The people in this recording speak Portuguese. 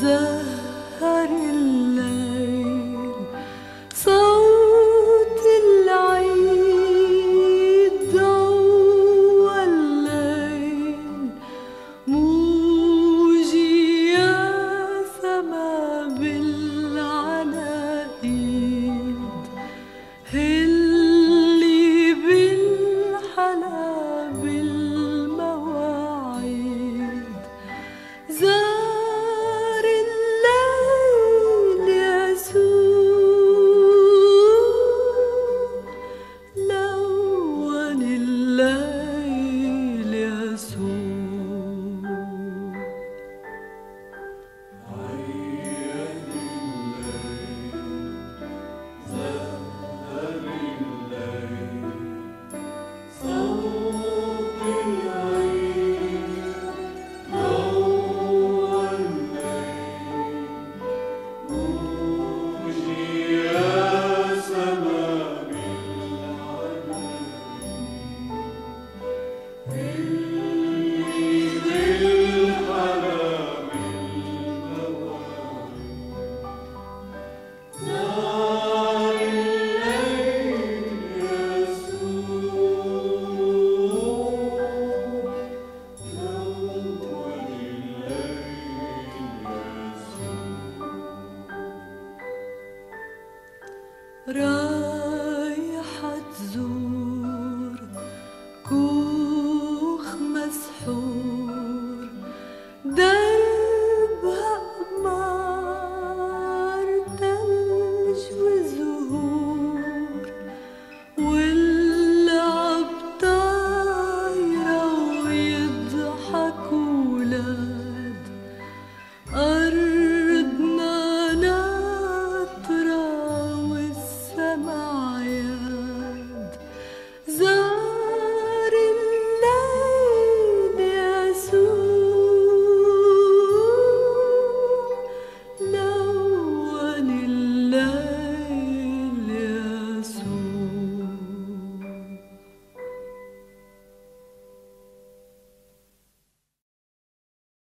在。Ra